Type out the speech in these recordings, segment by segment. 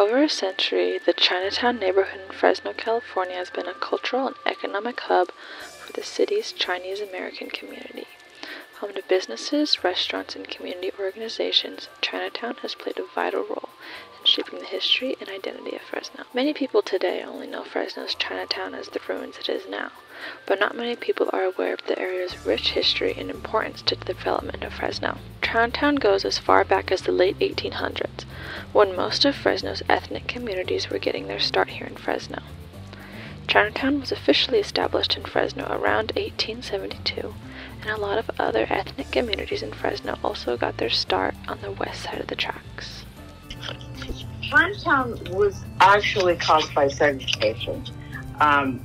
over a century, the Chinatown neighborhood in Fresno, California has been a cultural and economic hub for the city's Chinese American community. Home to businesses, restaurants, and community organizations, Chinatown has played a vital role shaping the history and identity of Fresno. Many people today only know Fresno's Chinatown as the ruins it is now, but not many people are aware of the area's rich history and importance to the development of Fresno. Chinatown goes as far back as the late 1800s, when most of Fresno's ethnic communities were getting their start here in Fresno. Chinatown was officially established in Fresno around 1872, and a lot of other ethnic communities in Fresno also got their start on the west side of the tracks. Chinatown was actually caused by segregation. Um,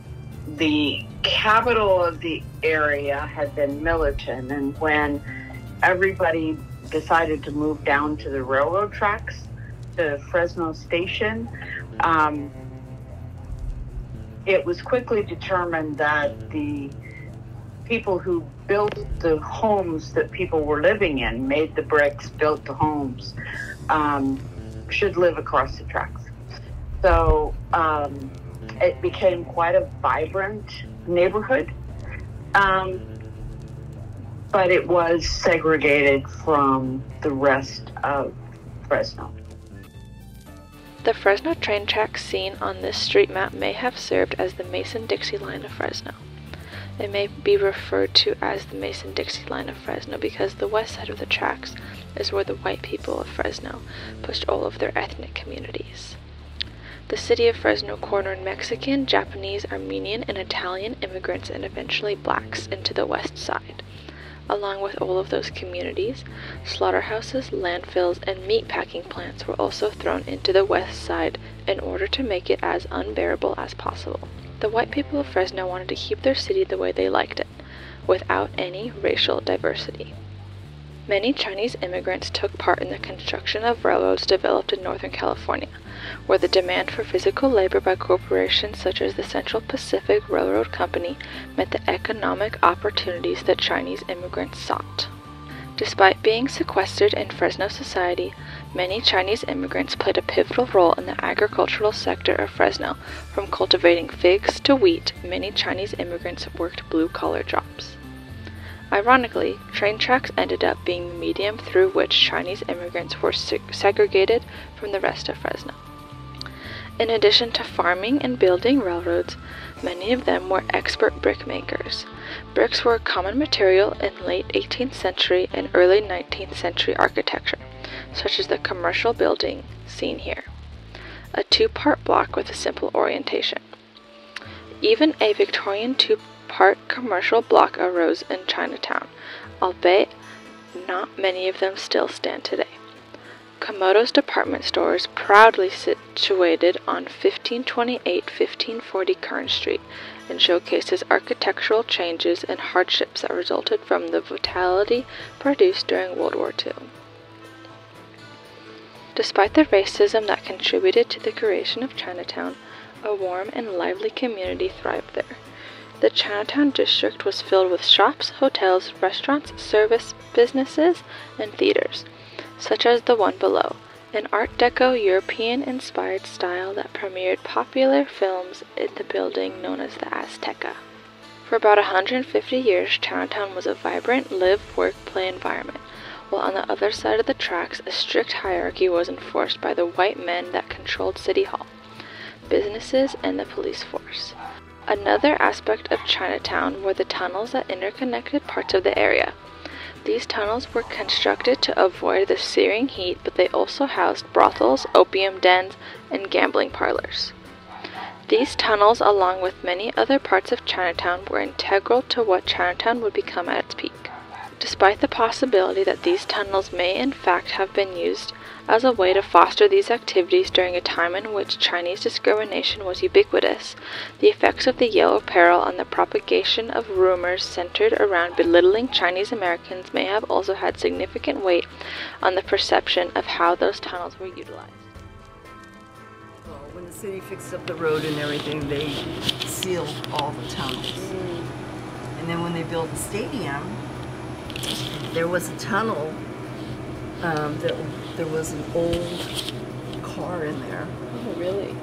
the capital of the area had been Millerton, and when everybody decided to move down to the railroad tracks, to Fresno Station, um, it was quickly determined that the people who built the homes that people were living in, made the bricks, built the homes, um, should live across the tracks. So um, it became quite a vibrant neighborhood. Um, but it was segregated from the rest of Fresno. The Fresno train tracks seen on this street map may have served as the Mason-Dixie line of Fresno. It may be referred to as the Mason-Dixie line of Fresno because the west side of the tracks is where the white people of Fresno pushed all of their ethnic communities. The city of Fresno cornered Mexican, Japanese, Armenian, and Italian immigrants and eventually blacks into the west side. Along with all of those communities, slaughterhouses, landfills, and meat packing plants were also thrown into the west side in order to make it as unbearable as possible. The white people of Fresno wanted to keep their city the way they liked it, without any racial diversity. Many Chinese immigrants took part in the construction of railroads developed in Northern California, where the demand for physical labor by corporations such as the Central Pacific Railroad Company met the economic opportunities that Chinese immigrants sought. Despite being sequestered in Fresno society, many Chinese immigrants played a pivotal role in the agricultural sector of Fresno. From cultivating figs to wheat, many Chinese immigrants worked blue collar jobs. Ironically, train tracks ended up being the medium through which Chinese immigrants were segregated from the rest of Fresno. In addition to farming and building railroads, many of them were expert brickmakers. Bricks were a common material in late 18th century and early 19th century architecture, such as the commercial building seen here, a two-part block with a simple orientation. Even a Victorian two-part commercial block arose in Chinatown, albeit not many of them still stand today. Komoto's department stores, proudly situated on 1528-1540 Kern Street, and showcases architectural changes and hardships that resulted from the vitality produced during World War II. Despite the racism that contributed to the creation of Chinatown, a warm and lively community thrived there. The Chinatown district was filled with shops, hotels, restaurants, service businesses, and theaters such as the one below, an Art Deco European inspired style that premiered popular films in the building known as the Azteca. For about 150 years, Chinatown was a vibrant live, work, play environment, while on the other side of the tracks, a strict hierarchy was enforced by the white men that controlled City Hall, businesses, and the police force. Another aspect of Chinatown were the tunnels that interconnected parts of the area. These tunnels were constructed to avoid the searing heat, but they also housed brothels, opium dens, and gambling parlors. These tunnels, along with many other parts of Chinatown, were integral to what Chinatown would become at its peak. Despite the possibility that these tunnels may in fact have been used as a way to foster these activities during a time in which Chinese discrimination was ubiquitous, the effects of the Yellow Peril on the propagation of rumors centered around belittling Chinese Americans may have also had significant weight on the perception of how those tunnels were utilized. When the city fixed up the road and everything, they sealed all the tunnels. Mm. And then when they built the stadium, there was a tunnel um, that there was an old car in there. Oh, really?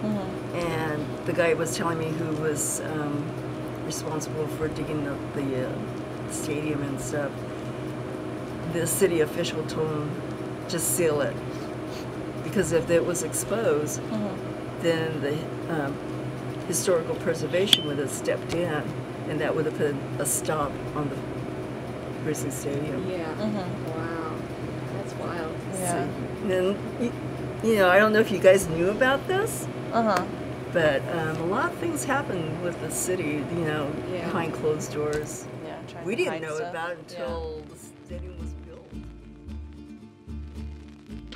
And the guy was telling me who was um, responsible for digging up the uh, stadium and stuff. The city official told him just seal it because if it was exposed, then the um, historical preservation would have stepped in, and that would have put a stop on the Grizzly Stadium. Yeah. That's wild. Yeah. So, then, you know, I don't know if you guys knew about this, Uh huh. but um, a lot of things happen with the city, you know, Yeah. behind closed doors. Yeah. We to didn't know stuff. about it Yeah. until the stadium was built.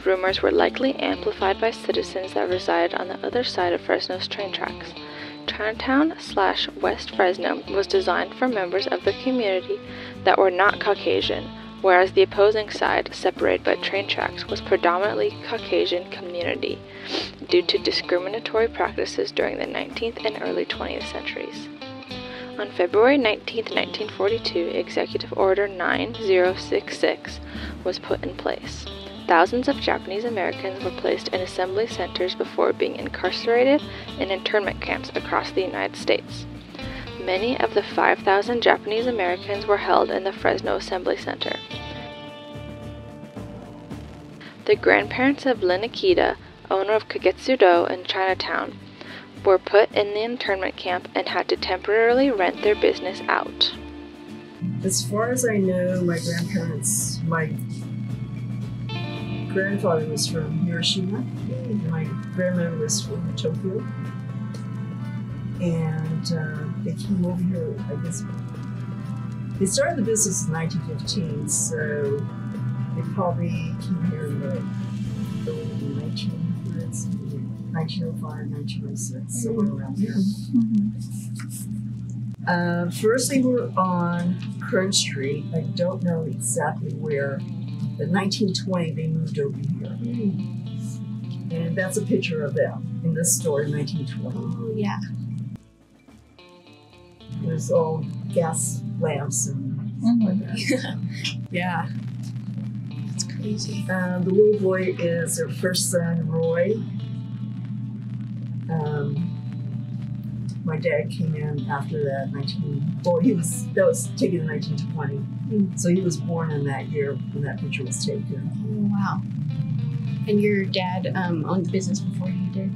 Rumors were likely amplified by citizens that resided on the other side of Fresno's train tracks. Chinatown slash West Fresno was designed for members of the community that were not Caucasian, whereas the opposing side, separated by train tracks, was predominantly Caucasian community due to discriminatory practices during the 19th and early 20th centuries. On February 19, 1942, Executive Order 9066 was put in place. Thousands of Japanese Americans were placed in assembly centers before being incarcerated in internment camps across the United States. Many of the 5,000 Japanese Americans were held in the Fresno Assembly Center. The grandparents of Glen Kubota, owner of Kogetsu-Do in Chinatown, were put in the internment camp and had to temporarily rent their business out. As far as I know, my grandparents, my grandfather was from Hiroshima, and my grandmother was from Tokyo. And uh, they came over here, I guess. They started the business in 1915, so they probably came here in the early 1900s, 1905, 1906, somewhere around there. Uh, first, they were on Kern Street. I don't know exactly where. In 1920, they moved over here. Mm-hmm. And that's a picture of them in this store in 1920. Oh yeah. There's all gas lamps and like that. Yeah. That's crazy. Um, the little boy is their first son, Roy. Um, my dad came in after that, 19. Well, he was that was taken in 1920, so he was born in that year when that picture was taken. Oh wow. And your dad um, owned the business before you did,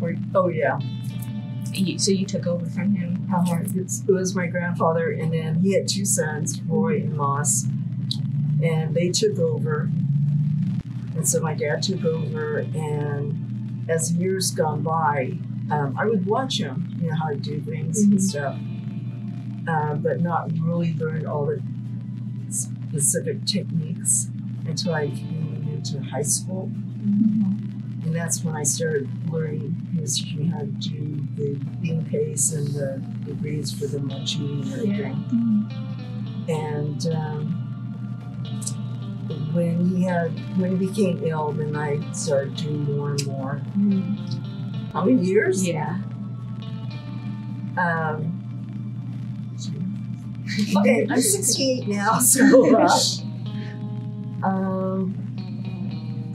or Oh yeah, you, so you took over from him? Uh, it's, it was my grandfather, and then he had two sons, Roy and Moss, and they took over. And so my dad took over, and as years gone by, um, I would watch him, you know, how to do things Mhm. and stuff, uh, but not really learn all the specific techniques until I came into high school. And that's when I started learning. He was teaching me how to do the bean paste and the degrees for the munching and everything. And um, when he had, when he became ill, then I started doing more and more. How many years? Yeah. Um, okay, I'm 68 now, so uh, um,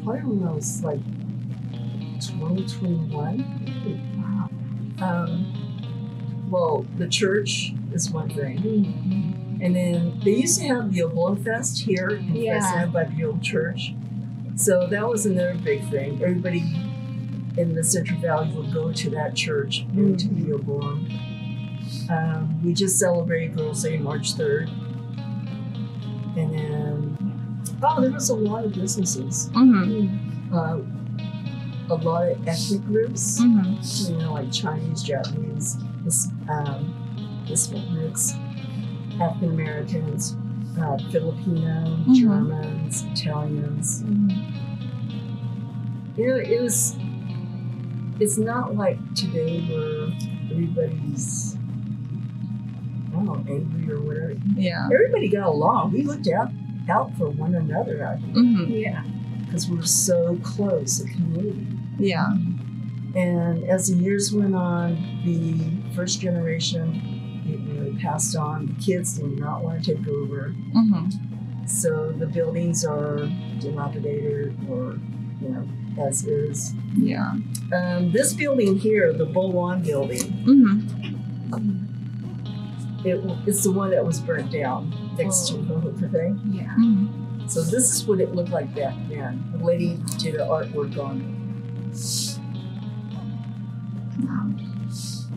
probably when I was like 20, 21. Um, well, the church is one thing. And then they used to have the Obon Fest here in Yeah. Fresno by the old church. So that was another big thing. Everybody in the Central Valley would go to that church and to the Obon. Um, we just celebrated Girls' Day March 3rd. And then, oh, there was a lot of businesses. Mm-hmm. Uh, a lot of ethnic groups, Mm-hmm. you know, like Chinese, Japanese, His- um, Hispanics, African Americans, uh, Filipino, Mhm. Germans, Italians. You know, it was. It's not like today where everybody's, I don't know, angry or whatever. Yeah. Everybody got along. We looked out out for one another out here Mm-hmm. Yeah. because we were so close, a community. Yeah. And as the years went on, the first generation, it really passed on. The kids did not want to take over. Mm-hmm. So the buildings are dilapidated or you know, as is. Yeah. Um, this building here, the Bolwan building, Mm-hmm. it, it's the one that was burnt down next to Hoho Cafe. Yeah. Mm-hmm. So this is what it looked like back then. The lady did an artwork on it.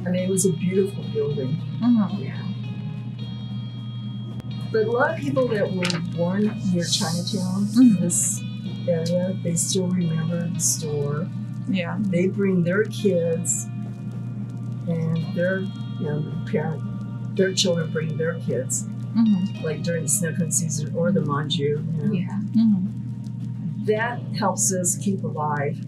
I mean, it was a beautiful building. Mm-hmm. Yeah. But a lot of people that were born near Chinatown, Mhm. this area, they still remember the store. Yeah. They bring their kids and their you know, parent, their children bring their kids, Mm-hmm. like during the snow cone season or the manju. you know. Yeah. Mm-hmm. That helps us keep alive.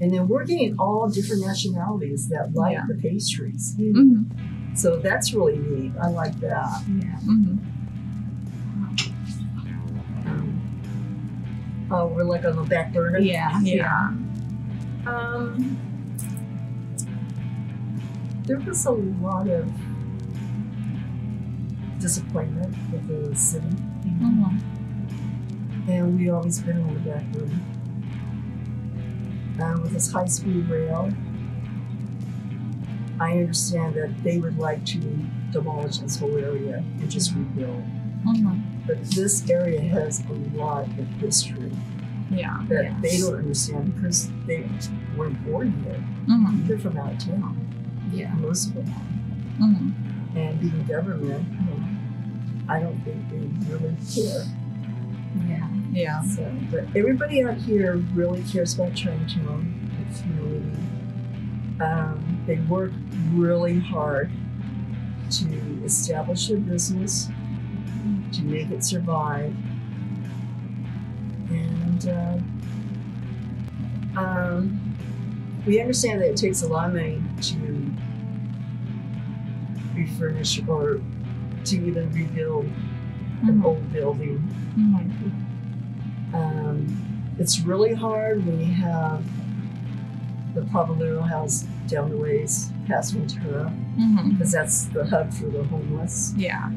And then we're getting all different nationalities that like Yeah. the pastries. Mm-hmm. So that's really neat. I like that. Yeah. Mm-hmm. Oh, we're like on the back burner. Yeah. Yeah. Um, there was a lot of disappointment with the city, Mm-hmm. and we always been on the back burner. Um, with this high speed rail, I understand that they would like to demolish this whole area and just rebuild. Mm-hmm. But this area has a lot of history Yeah. that Yes. they don't understand because they weren't born here. Mm-hmm. They're from out of town, Yeah. most of them. Mm-hmm. And being government, I don't think they really care. Yeah. Yeah. So, but everybody out here really cares about Chinatown, the community. Um, they work really hard to establish their business, to make it survive, and uh, um, we understand that it takes a lot of money to refurnish or to even rebuild an Mhm. old building. Mm-hmm. Um, it's really hard when you have the Poverello House down the ways past Ventura, Mm-hmm. because that's the hub for the homeless. Yeah.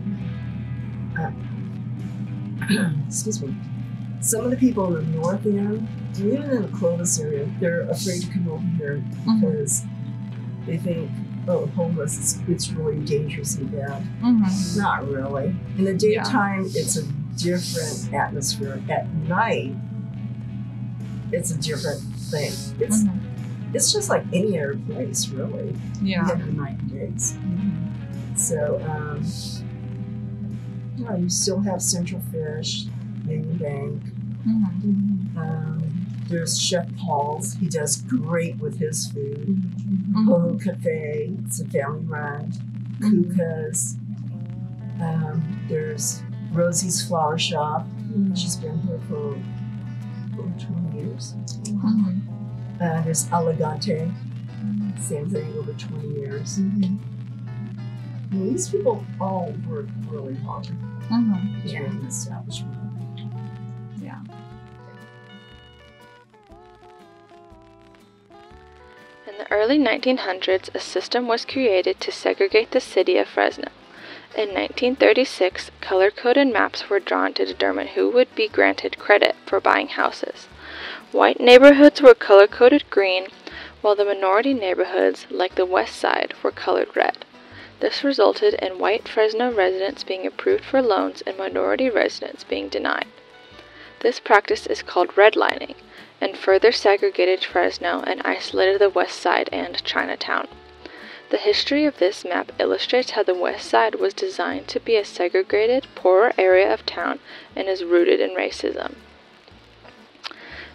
Excuse me. Some of the people in the north end, and even in the Clovis area, they're afraid to come over here Mm-hmm. because they think, oh, homeless, it's, it's really dangerous and bad. Mm-hmm. Not really. In the daytime, it's a different atmosphere. At night, it's a different thing. It's Mm-hmm. it's just like any other place, really. Yeah. have the night and days. So, um, you know, you still have Central Fish, Main Bank. Mm-hmm. Um, there's Chef Paul's. He does great with his food. Mm-hmm. Boho Cafe. It's a family run. Kuka's. Um, there's Rosie's Flower Shop. She's been here for over 20 years. Mm-hmm. Uh, there's Elegante. Same thing, over 20 years. I mean, these people all work really hard Mm-hmm. to run an establishment. Yeah. In the early 1900s, a system was created to segregate the city of Fresno. In 1936, color coded maps were drawn to determine who would be granted credit for buying houses. White neighborhoods were color coded green, while the minority neighborhoods, like the West Side, were colored red. This resulted in white Fresno residents being approved for loans and minority residents being denied. This practice is called redlining and further segregated Fresno and isolated the West Side and Chinatown. The history of this map illustrates how the West Side was designed to be a segregated, poorer area of town and is rooted in racism.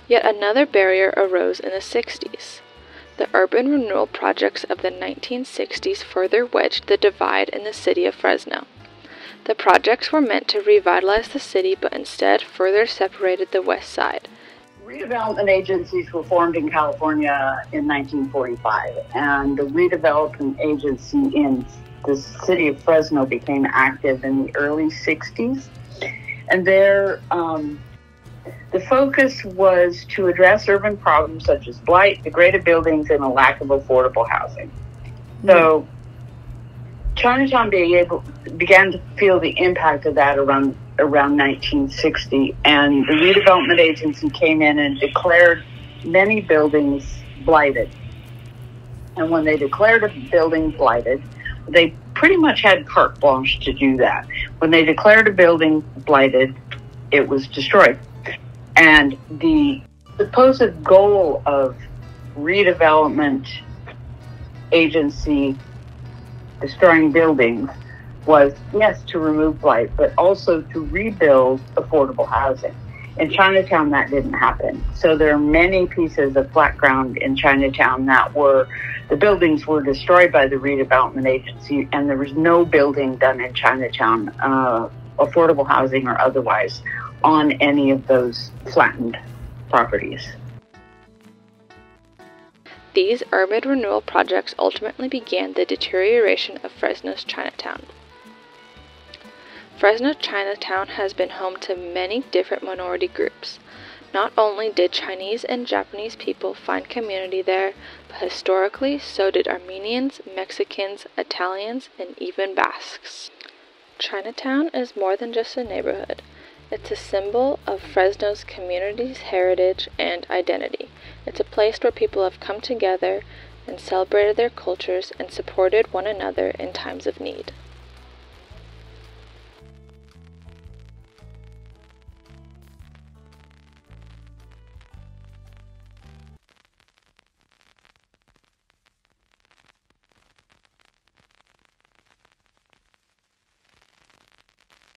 Yet another barrier arose in the 60s. The urban renewal projects of the 1960s further wedged the divide in the city of Fresno. The projects were meant to revitalize the city but instead further separated the West Side. Redevelopment agencies were formed in California in 1945, and the redevelopment agency in the city of Fresno became active in the early 60s. And there, um, the focus was to address urban problems such as blight, degraded buildings, and a lack of affordable housing. So, Chinatown being able, began to feel the impact of that around around 1960, and the redevelopment agency came in and declared many buildings blighted. And when they declared a building blighted, they pretty much had carte blanche to do that. When they declared a building blighted, it was destroyed. And the supposed goal of redevelopment agency destroying buildings was yes to remove blight, but also to rebuild affordable housing. In Chinatown, that didn't happen. So there are many pieces of flat ground in Chinatown that were the buildings were destroyed by the redevelopment agency, and there was no building done in Chinatown, uh, affordable housing or otherwise, on any of those flattened properties. These urban renewal projects ultimately began the deterioration of Fresno's Chinatown. Fresno Chinatown has been home to many different minority groups. Not only did Chinese and Japanese people find community there, but historically so did Armenians, Mexicans, Italians, and even Basques. Chinatown is more than just a neighborhood. It's a symbol of Fresno's community's heritage and identity. It's a place where people have come together and celebrated their cultures and supported one another in times of need.